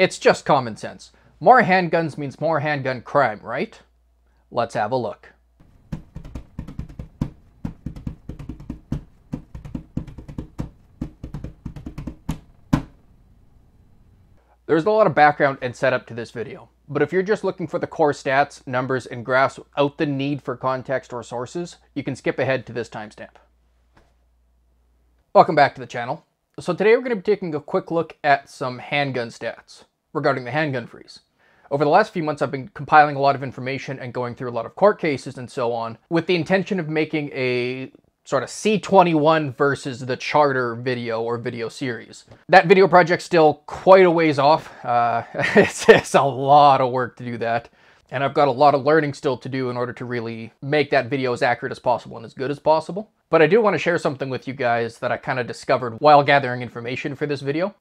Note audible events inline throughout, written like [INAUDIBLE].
It's just common sense. More handguns means more handgun crime, right? Let's have a look. There's a lot of background and setup to this video, but if you're just looking for the core stats, numbers, and graphs without the need for context or sources, you can skip ahead to this timestamp. Welcome back to the channel. So today we're going to be taking a quick look at some handgun stats regarding the handgun freeze. Over the last few months, I've been compiling a lot of information and going through a lot of court cases and so on with the intention of making a sort of C21 versus the Charter video or video series. That video project's still quite a ways off. Uh, [LAUGHS] it's, it's a lot of work to do that. And I've got a lot of learning still to do in order to really make that video as accurate as possible and as good as possible. But I do want to share something with you guys that I kind of discovered while gathering information for this video.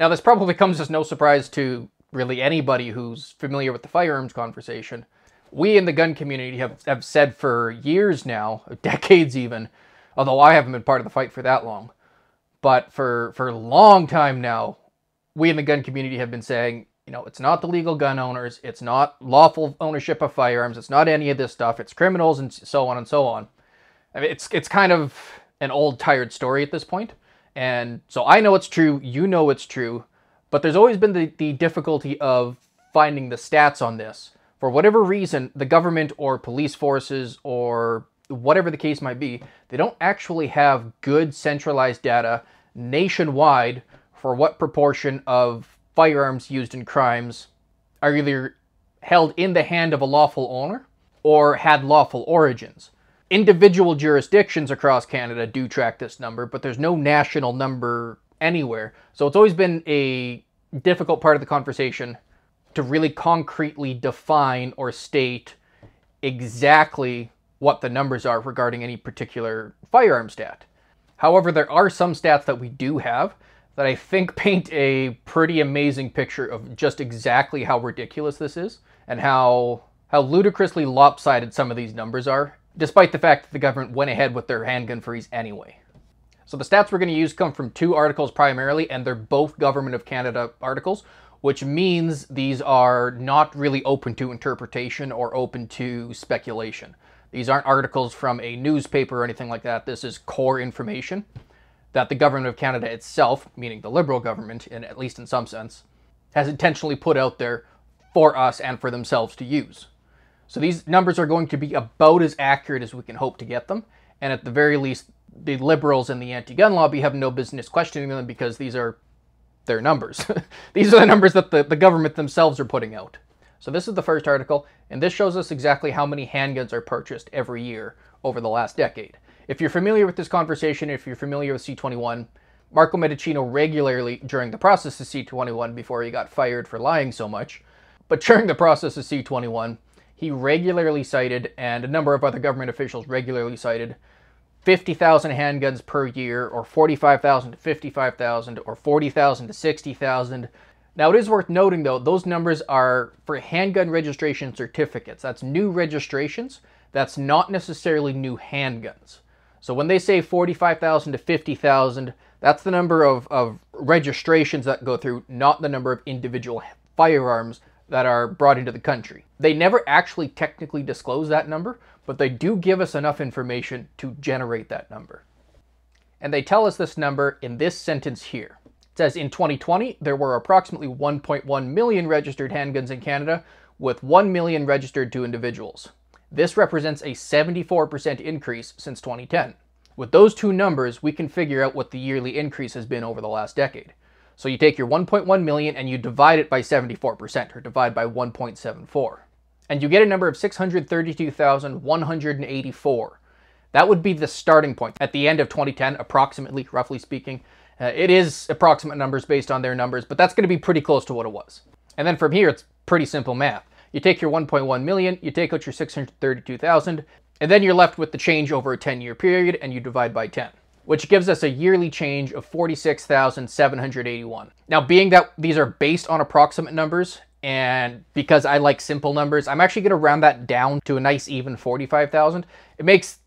Now, this probably comes as no surprise to really anybody who's familiar with the firearms conversation, we in the gun community have, have said for years now, [LAUGHS] decades even, although I haven't been part of the fight for that long, but for, for a long time now, we in the gun community have been saying, you know, it's not the legal gun owners, it's not lawful ownership of firearms, it's not any of this stuff, it's criminals and so on and so on. I mean, it's, it's kind of an old tired story at this point. And so I know it's true, you know it's true, but there's always been the, the difficulty of finding the stats on this for whatever reason, the government or police forces or whatever the case might be, they don't actually have good centralized data nationwide for what proportion of firearms used in crimes are either held in the hand of a lawful owner or had lawful origins. Individual jurisdictions across Canada do track this number, but there's no national number anywhere. So it's always been a difficult part of the conversation to really concretely define or state exactly what the numbers are regarding any particular firearm stat. However, there are some stats that we do have that I think paint a pretty amazing picture of just exactly how ridiculous this is and how how ludicrously lopsided some of these numbers are, despite the fact that the government went ahead with their handgun freeze anyway. So the stats we're going to use come from two articles primarily, and they're both Government of Canada articles which means these are not really open to interpretation or open to speculation. These aren't articles from a newspaper or anything like that. This is core information that the government of Canada itself, meaning the Liberal government, in, at least in some sense, has intentionally put out there for us and for themselves to use. So these numbers are going to be about as accurate as we can hope to get them. And at the very least, the Liberals and the anti-gun lobby have no business questioning them because these are their numbers. [LAUGHS] These are the numbers that the, the government themselves are putting out. So this is the first article, and this shows us exactly how many handguns are purchased every year over the last decade. If you're familiar with this conversation, if you're familiar with C21, Marco Mendicino regularly, during the process of C21 before he got fired for lying so much, but during the process of C21, he regularly cited, and a number of other government officials regularly cited, 50,000 handguns per year, or 45,000 to 55,000, or 40,000 to 60,000. Now, it is worth noting, though, those numbers are for handgun registration certificates. That's new registrations. That's not necessarily new handguns. So when they say 45,000 to 50,000, that's the number of, of registrations that go through, not the number of individual firearms that are brought into the country. They never actually technically disclose that number, but they do give us enough information to generate that number. And they tell us this number in this sentence here. It says in 2020, there were approximately 1.1 million registered handguns in Canada, with 1 million registered to individuals. This represents a 74% increase since 2010. With those two numbers, we can figure out what the yearly increase has been over the last decade. So you take your 1.1 million and you divide it by 74%, or divide by 1.74. And you get a number of 632,184. That would be the starting point at the end of 2010, approximately, roughly speaking. Uh, it is approximate numbers based on their numbers, but that's going to be pretty close to what it was. And then from here, it's pretty simple math. You take your 1.1 million, you take out your 632,000, and then you're left with the change over a 10-year period, and you divide by 10 which gives us a yearly change of 46,781. Now, being that these are based on approximate numbers, and because I like simple numbers, I'm actually going to round that down to a nice even 45,000. It makes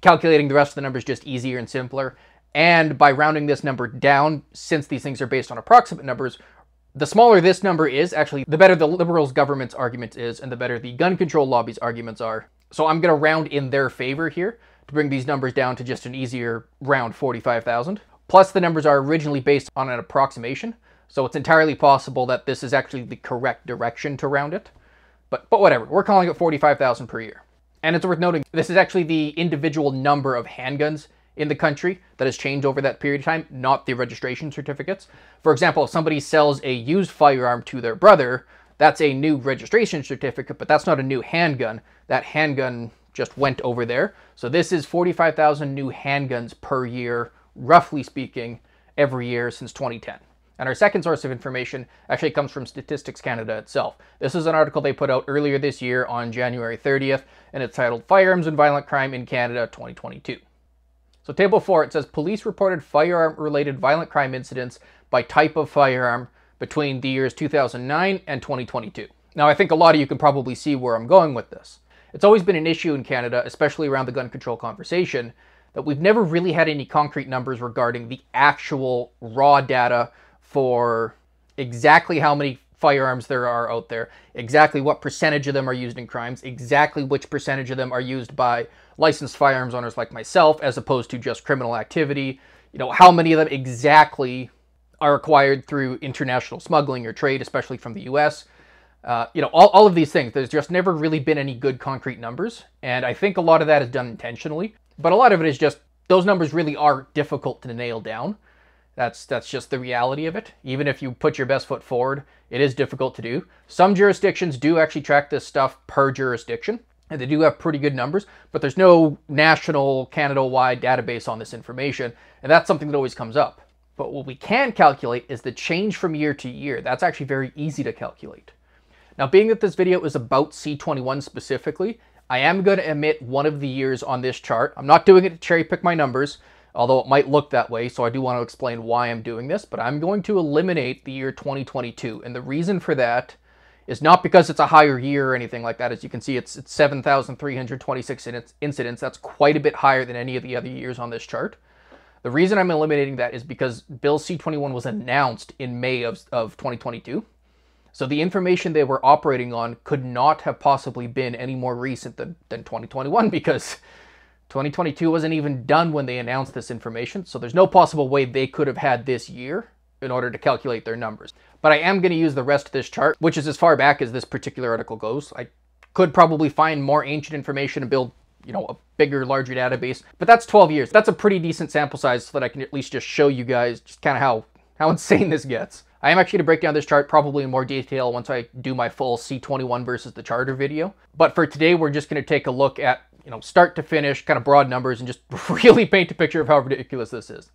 calculating the rest of the numbers just easier and simpler. And by rounding this number down, since these things are based on approximate numbers, The smaller this number is, actually, the better the Liberals government's argument is, and the better the gun control lobby's arguments are. So I'm going to round in their favor here to bring these numbers down to just an easier round 45,000. Plus, the numbers are originally based on an approximation, so it's entirely possible that this is actually the correct direction to round it. But, but whatever, we're calling it 45,000 per year. And it's worth noting, this is actually the individual number of handguns in the country that has changed over that period of time, not the registration certificates. For example, if somebody sells a used firearm to their brother, that's a new registration certificate, but that's not a new handgun. That handgun just went over there. So this is 45,000 new handguns per year, roughly speaking, every year since 2010. And our second source of information actually comes from Statistics Canada itself. This is an article they put out earlier this year on January 30th, and it's titled Firearms and Violent Crime in Canada 2022. So table four, it says police reported firearm-related violent crime incidents by type of firearm between the years 2009 and 2022. Now, I think a lot of you can probably see where I'm going with this. It's always been an issue in Canada, especially around the gun control conversation, that we've never really had any concrete numbers regarding the actual raw data for exactly how many firearms there are out there, exactly what percentage of them are used in crimes, exactly which percentage of them are used by licensed firearms owners like myself as opposed to just criminal activity, you know, how many of them exactly are acquired through international smuggling or trade, especially from the US. Uh, you know, all, all of these things. There's just never really been any good concrete numbers. And I think a lot of that is done intentionally. But a lot of it is just those numbers really are difficult to nail down. That's that's just the reality of it. Even if you put your best foot forward, it is difficult to do. Some jurisdictions do actually track this stuff per jurisdiction, and they do have pretty good numbers, but there's no national Canada-wide database on this information, and that's something that always comes up. But what we can calculate is the change from year to year. That's actually very easy to calculate. Now, being that this video is about C21 specifically, I am going to omit one of the years on this chart. I'm not doing it to cherry pick my numbers although it might look that way, so I do want to explain why I'm doing this, but I'm going to eliminate the year 2022, and the reason for that is not because it's a higher year or anything like that. As you can see, it's, it's 7,326 incidents. That's quite a bit higher than any of the other years on this chart. The reason I'm eliminating that is because Bill C-21 was announced in May of, of 2022. So the information they were operating on could not have possibly been any more recent than, than 2021 [LAUGHS] because 2022 wasn't even done when they announced this information, so there's no possible way they could have had this year in order to calculate their numbers. But I am going to use the rest of this chart, which is as far back as this particular article goes. I could probably find more ancient information and build, you know, a bigger, larger database, but that's 12 years. That's a pretty decent sample size so that I can at least just show you guys just kind of how, how [LAUGHS] insane this gets. I am actually going to break down this chart probably in more detail once I do my full C21 versus the charter video. But for today, we're just going to take a look at you know, start to finish, kind of broad numbers, and just [LAUGHS] really paint a picture of how ridiculous this is.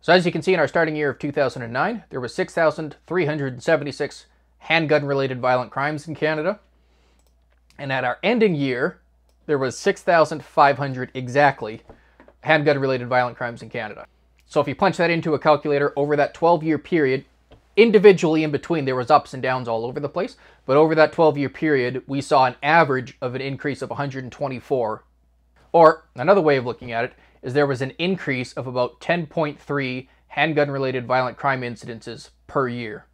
So as you can see in our starting year of 2009, there was 6,376 handgun-related violent crimes in Canada. And at our ending year, there was 6,500 exactly handgun-related violent crimes in Canada. So if you punch that into a calculator over that 12-year period, individually in between there was ups and downs all over the place, but over that 12-year period, we saw an average of an increase of 124 or another way of looking at it is there was an increase of about 10.3 handgun related violent crime incidences per year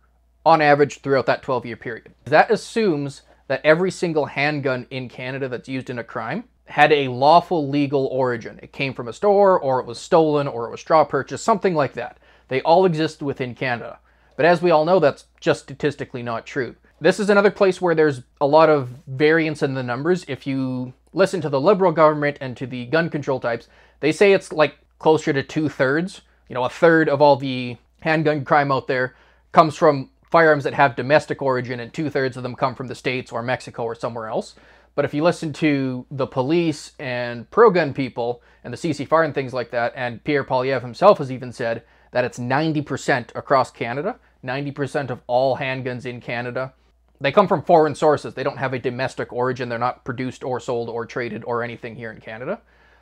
on average throughout that 12 year period. That assumes that every single handgun in Canada that's used in a crime had a lawful legal origin. It came from a store, or it was stolen, or it was straw purchased, something like that. They all exist within Canada. But as we all know, that's just statistically not true. This is another place where there's a lot of variance in the numbers. If you listen to the Liberal government and to the gun control types, they say it's like closer to two thirds. You know, a third of all the handgun crime out there comes from firearms that have domestic origin, and two thirds of them come from the States or Mexico or somewhere else. But if you listen to the police and pro gun people and the CC and things like that, and Pierre Poilievre himself has even said that it's 90% across Canada, 90% of all handguns in Canada they come from foreign sources. They don't have a domestic origin. They're not produced or sold or traded or anything here in Canada.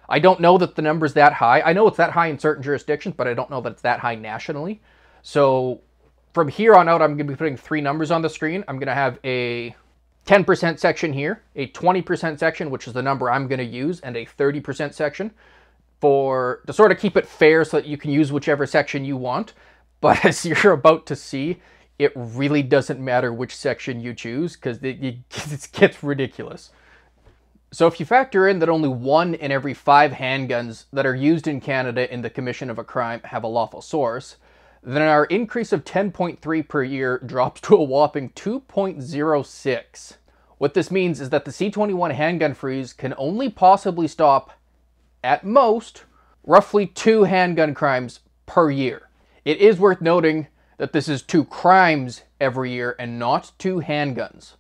I don't know that the number's that high. I know it's that high in certain jurisdictions, but I don't know that it's that high nationally. So from here on out, I'm going to be putting three numbers on the screen. I'm going to have a 10% section here, a 20% section, which is the number I'm going to use, and a 30% section for to sort of keep it fair so that you can use whichever section you want. But [LAUGHS] as you're about to see, it really doesn't matter which section you choose because it, it [LAUGHS] gets ridiculous. So if you factor in that only one in every five handguns that are used in Canada in the commission of a crime have a lawful source, then our increase of 10.3 per year [LAUGHS] drops to a whopping 2.06. What this means is that the C21 handgun freeze can only possibly stop, at most, roughly two handgun crimes per year. It is worth noting that this is two crimes every year and not two handguns.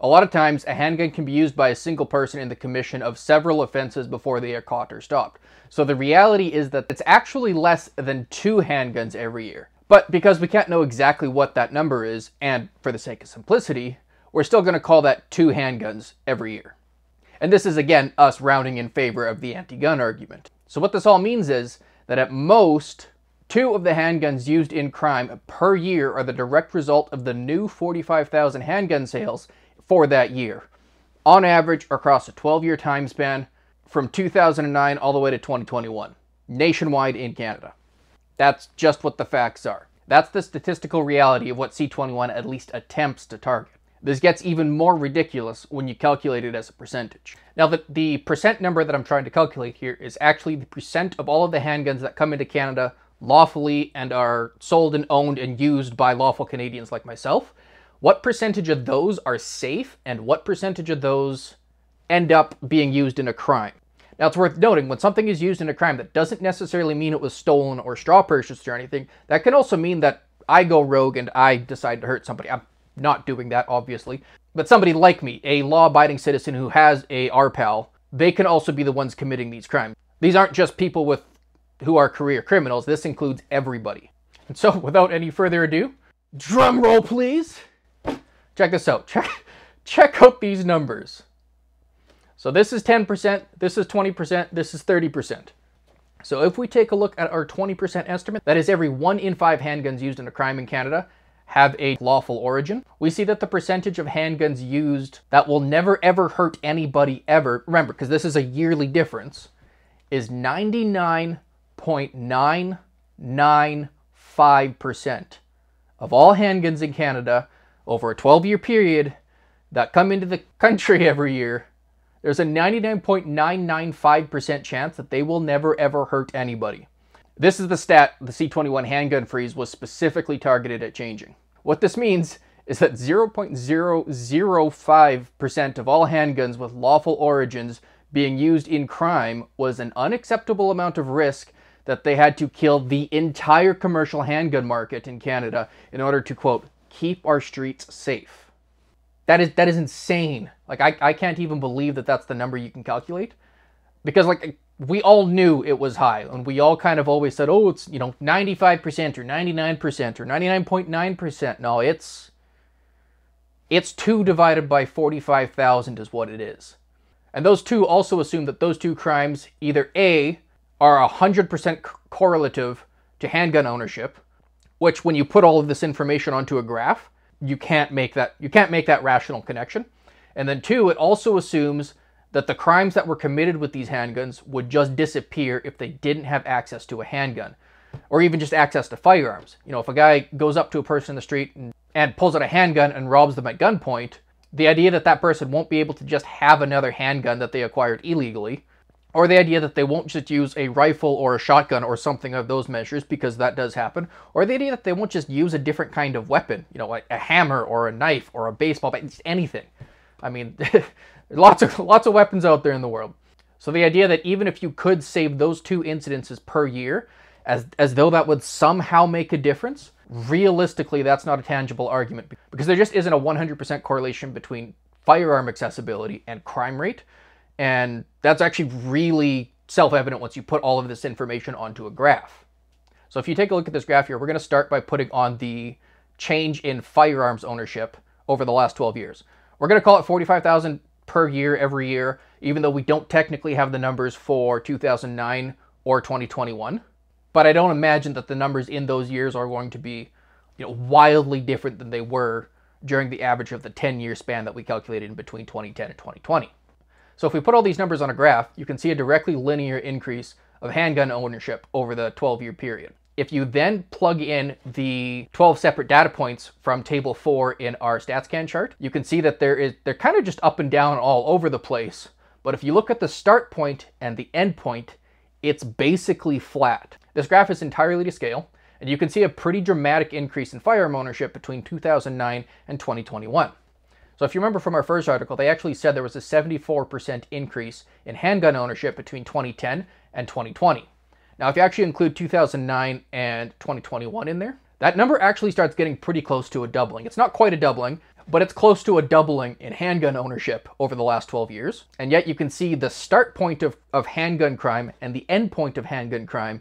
A lot of times, a handgun can be used by a single person in the commission of several offenses before they are caught or stopped. So the reality is that it's actually less than two handguns every year. But because we can't know exactly what that number is, and for the sake of simplicity, we're still going to call that two handguns every year. And this is again us rounding in favor of the anti-gun argument. So what this all means is that at most, two of the handguns used in crime per year are the direct result of the new 45,000 handgun sales for that year, on average across a 12 year time span from 2009 all the way to 2021, nationwide in Canada. That's just what the facts are. That's the statistical reality of what C21 at least attempts to target. This gets even more ridiculous when you calculate it as a percentage. Now, the, the percent number that I'm trying to calculate here is actually the percent of all of the handguns that come into Canada lawfully and are sold and owned and used by lawful Canadians like myself what percentage of those are safe and what percentage of those end up being used in a crime. Now, it's worth noting when something is used in a crime, that doesn't necessarily mean it was stolen or straw purchased or anything. That can also mean that I go rogue and I decide to hurt somebody. I'm not doing that, obviously. But somebody like me, a law abiding citizen who has a RPAL, they can also be the ones committing these crimes. These aren't just people with who are career criminals, this includes everybody. And so, [LAUGHS] without any further ado, drum roll please. Check this out. [LAUGHS] Check, check out these numbers. So this is 10%, this is 20%, this is 30%. So if we take a look at our 20% estimate, that is every one in five handguns used in a crime in Canada have a lawful origin. We see that the percentage of handguns used that will never ever hurt anybody ever, remember, because this is a yearly difference, is 99.995% of all handguns in Canada over a 12 year period that come into the country [LAUGHS] every year, there's a 99.995% chance that they will never ever hurt anybody. This is the stat the C21 handgun freeze was specifically targeted at changing. What this means is that 0.005% of all handguns with lawful origins being used in crime was an unacceptable amount of risk that they had to kill the entire commercial handgun market in Canada in order to, quote, keep our streets safe. That is that is insane. Like I, I can't even believe that that's the number you can calculate. Because like we all knew it was high and we all kind of always said, "Oh, it's, you know, 95% or 99% or 99.9%." No, it's it's 2 divided by 45,000 is what it is. And those two also assume that those two crimes either A are 100% correlative to handgun ownership which when you put all of this information onto a graph, you can't make that you can't make that rational connection. And then two, it also assumes that the crimes that were committed with these handguns would just disappear if they didn't have access to a handgun or even just access to firearms. You know, if a guy goes up to a person in the street and, and pulls out a handgun and robs them at gunpoint, the idea that that person won't be able to just have another handgun that they acquired illegally or the idea that they won't just use a rifle or a shotgun or something of those measures because that does happen, or the idea that they won't just use a different kind of weapon, you know, like a hammer or a knife or a baseball bat, just anything. I mean, [LAUGHS] lots of lots of weapons out there in the world. So the idea that even if you could save those two incidences per year, as as though that would somehow make a difference, realistically, that's not a tangible argument because there just isn't a 100% correlation between firearm accessibility and crime rate. And that's actually really self-evident once you put all of this information onto a graph. So if you take a look at this graph here, we're going to start by putting on the change in firearms ownership over the last 12 years. We're going to call it 45,000 per year every year, even though we don't technically have the numbers for 2009 or 2021. But I don't imagine that the numbers in those years are going to be you know, wildly different than they were during the average of the 10-year span that we calculated in between 2010 and 2020. So if we put all these numbers on a graph, you can see a directly linear increase of handgun ownership over the 12-year period. If you then plug in the 12 separate data points from table 4 in our StatsCan chart, you can see that there is they're kind of just up and down all over the place. But if you look at the start point and the end point, it's basically flat. This graph is entirely to scale, and you can see a pretty dramatic increase in firearm ownership between 2009 and 2021. So if you remember from our first article, they actually said there was a 74% increase in handgun ownership between 2010 and 2020. Now, if you actually include 2009 and 2021 in there, that number actually starts getting pretty close to a doubling. It's not quite a doubling, but it's close to a doubling in handgun ownership over the last 12 years. And yet you can see the start point of, of handgun crime and the end point of handgun crime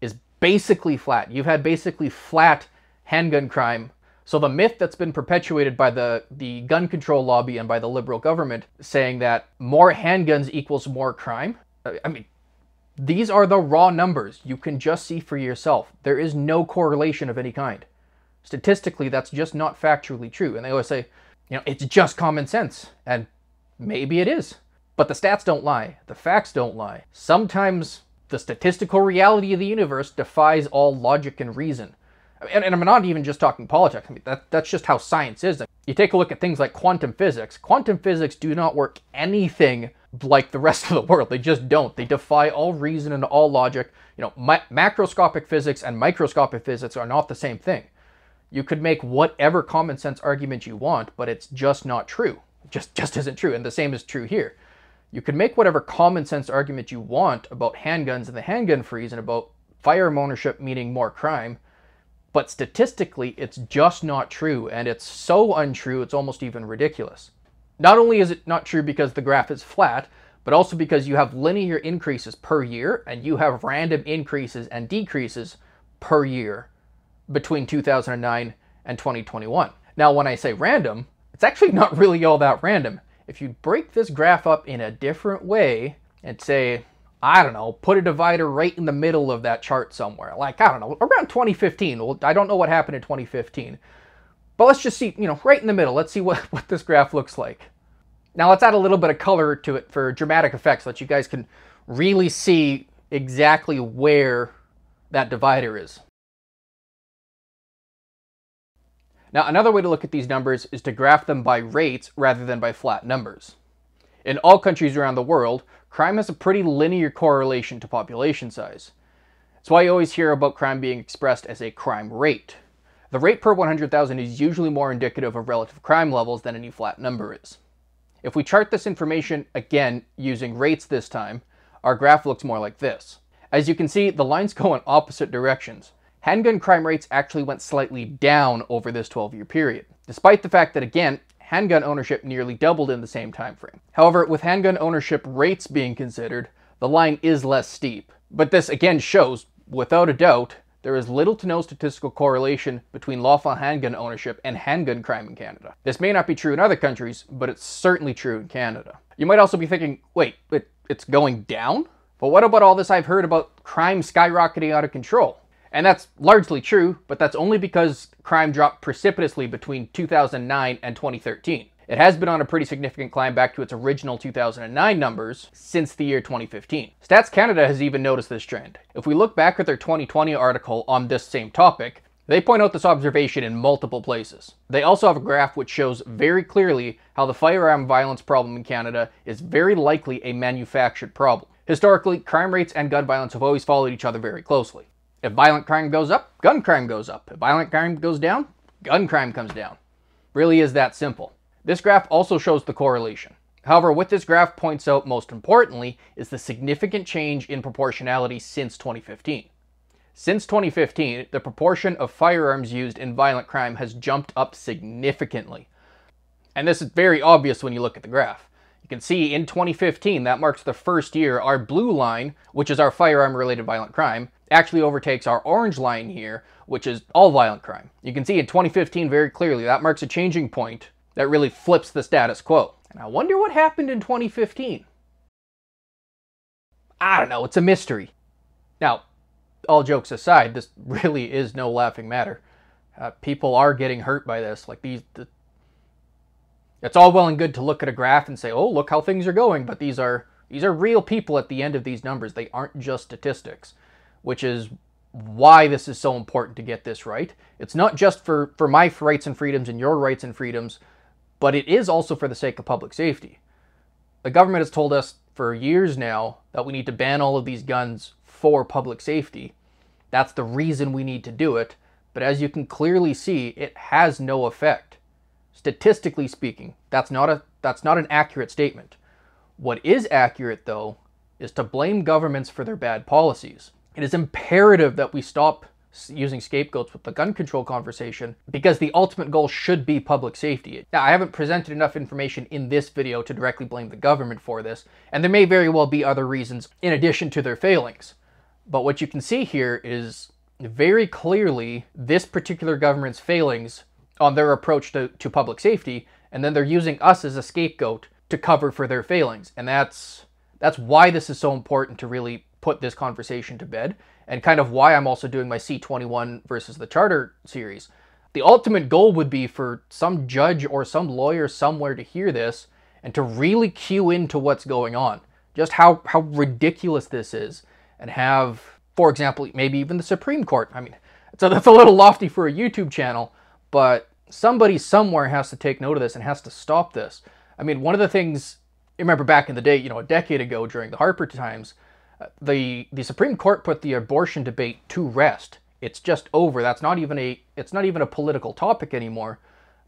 is basically flat. You've had basically flat handgun crime. So the myth that's been perpetuated by the, the gun control lobby and by the liberal government saying that more handguns equals more crime, uh, I mean, these are the raw numbers. You can just see for yourself. There is no correlation of any kind. Statistically, that's just not factually true. And they always say, you know, it's just common sense. And maybe it is. But the stats don't lie. The facts don't lie. Sometimes the statistical reality of the universe defies all logic and reason. And, and, I'm not even just talking politics. I mean, that, that's just how science is. You take a look at things like quantum physics. Quantum physics do not work anything like the rest of the world. They just don't. They defy all reason and all logic. You know, ma- macroscopic physics and microscopic physics are not the same thing. You could make whatever common sense argument you want, but it's just not true. It just just isn't true. And the same is true here. You could make whatever common sense argument you want about handguns and the handgun freeze and about firearm ownership meaning more crime, but statistically it's just not true and it's so untrue it's almost even ridiculous. Not only is it not true because the graph is flat, but also because you have linear increases per year and you have random increases and decreases per year between 2009 and 2021. Now, when I say random, it's actually not [LAUGHS] really all that random. If you break this graph up in a different way and say, I don't know, put a divider right in the middle of that chart somewhere, like, I don't know, around 2015. Well, I don't know what happened in 2015. But let's just see, you know, right in the middle, let's see what, [LAUGHS] what this graph looks like. Now let's add a little bit of color to it for dramatic effects so that you guys can really see exactly where that divider is. Now another way to look at these numbers is to graph them by rates rather than by flat numbers. In all countries around the world, crime has a pretty linear correlation to population size. That's why you always hear about crime being expressed as a crime rate. The rate per 100,000 is usually more indicative of relative crime levels than any flat number is. If we chart this information again using rates this time, our graph looks more like this. As you can see, the lines go in opposite directions. Handgun crime rates actually went slightly down over this 12-year period, despite the fact that again, handgun ownership nearly doubled in the same time frame. However, with handgun ownership rates being considered, the line is less steep. But this again shows, without a doubt, there is little to no statistical correlation between lawful handgun ownership and handgun crime in Canada. This may not be true in other countries, but it's certainly true in Canada. You might also be thinking, wait, it, it's going down? But what about all this I've heard about crime skyrocketing out of control? And that's largely true, but that's only because crime dropped precipitously between 2009 and 2013. It has been on a pretty significant climb back to its original 2009 numbers since the year 2015. Stats Canada has even noticed this trend. If we look back at their 2020 article on this same topic, they point out this observation in multiple places. They also have a graph which shows very clearly how the firearm violence problem in Canada is very likely a manufactured problem. Historically, crime rates and gun violence have always followed each other very closely. If violent crime goes up, gun crime goes up. If violent crime goes down, gun crime comes down. Really is that simple. This graph also shows the correlation. However, what this graph points out most importantly is the significant change in proportionality since 2015. Since 2015, the proportion of firearms used in violent crime has jumped up significantly. And this is very obvious when you look at the graph. You can see in 2015, that marks the first year our blue line, which is our firearm related violent crime, actually overtakes our orange line here, which is all violent crime. You can see in 2015 very clearly that marks a changing point that really flips the status quo. And I wonder what happened in 2015. I don't know, it's a mystery. Now, all jokes aside, this [LAUGHS] really is no laughing matter. Uh, people are getting hurt by this. Like these, the, it's all well and good to look at a graph and say, "Oh, look how things are going," but these are these are real people at the end of these numbers. They aren't just statistics, which is why this is so important to get this right. It's not just for, for my rights and freedoms and your rights and freedoms, but it is also for the sake of public safety. The government has told us for years now that we need to ban all of these guns for public safety. That's the reason we need to do it. But as you can clearly see, it has no effect. Statistically speaking, that's not a that's not an accurate statement. What is accurate though is to blame governments for their bad policies. It is imperative that we stop using scapegoats with the gun control conversation because the ultimate goal should be public safety. Now, I haven't presented enough information in this video to directly blame the government for this, and there may very well be other reasons in addition to their failings. But what you can see here is very clearly this particular government's failings on their approach to, to public safety, and then they're using us as a scapegoat to cover for their failings. And that's that's why this is so important to really put this conversation to bed, and kind of why I'm also doing my C21 versus the Charter series. The ultimate goal would be for some judge or some lawyer somewhere to hear this and to really cue into what's going on. Just how, how ridiculous this is and have, for example, maybe even the Supreme Court. I mean, [LAUGHS] so that's a little lofty for a YouTube channel, but somebody somewhere has to take note of this and has to stop this. I mean, one of the things, remember back in the day, you know, a decade ago during the Harper times, the the Supreme Court put the abortion debate to rest. It's just over. That's not even a it's not even a political topic anymore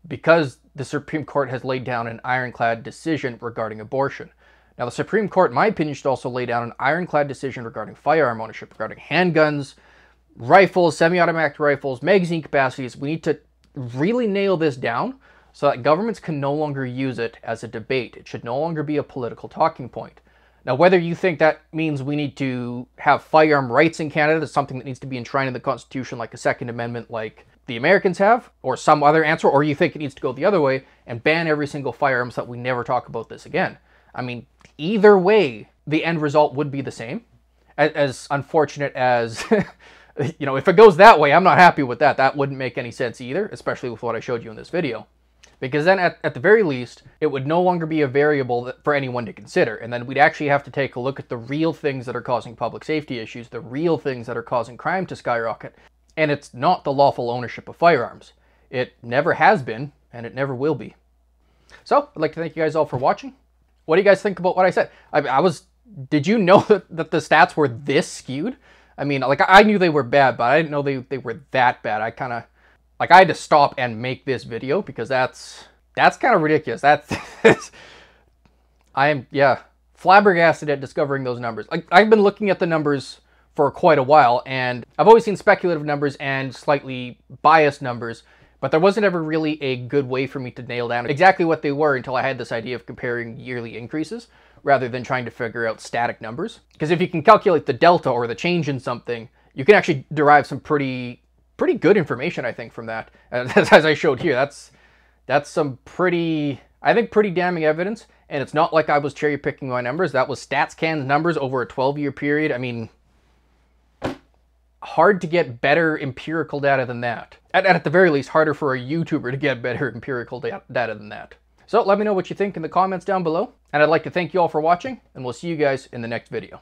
because the Supreme Court has laid down an ironclad decision regarding abortion. Now, the Supreme Court, in my opinion, should also lay down an ironclad decision regarding firearm ownership, regarding handguns, rifles, semi automatic rifles, magazine capacities. We need to really nail this down so that governments can no longer use it as a debate. It should no longer be a political talking point. Now, whether you think that means we need to have firearm rights in Canada, is something that needs to be enshrined in the Constitution, like a Second Amendment, like the Americans have, or some other answer, or you think it needs to go the other way and ban every single firearm so that we never talk about this again. I mean, either way, the end result would be the same. As, as unfortunate as, [LAUGHS] you know, if it goes that way, I'm not happy with that. That wouldn't make any sense either, especially with what I showed you in this video. Because then, at, at the very least, it would no longer be a variable for anyone to consider. And then we'd actually have to take a look at the real things that are causing public safety issues, the real things that are causing crime to skyrocket. And it's not the lawful ownership of firearms. It never has been, and it never will be. So, I'd like to thank you guys all for watching. What do you guys think about what I said? I, I was, did you know [LAUGHS] that, that the stats were this skewed? I mean, like I knew they were bad, but I didn't know they, they were that bad. I kind of, like I had to stop and make this video because that's, that's kind of ridiculous. That's, [LAUGHS] I am, yeah, flabbergasted at discovering those numbers. Like I've been looking at the numbers for quite a while and I've always seen speculative numbers and slightly biased numbers but there wasn't ever really a good way for me to nail down exactly what they were until I had this idea of comparing yearly increases rather than trying to figure out static numbers. Because if you can calculate the delta or the change in something, you can actually derive some pretty pretty good information, I think, from that. [LAUGHS] As, as I showed here, that's that's some pretty, I think, pretty damning evidence. And it's not like I was cherry picking my numbers. That was StatsCan's numbers over a 12 year period. I mean, hard to get better empirical data than that. At, at the very least, harder for a YouTuber to get better [LAUGHS] empirical data than that. So let me know what you think in the comments down below. And I'd like to thank you all for watching, and we'll see you guys in the next video.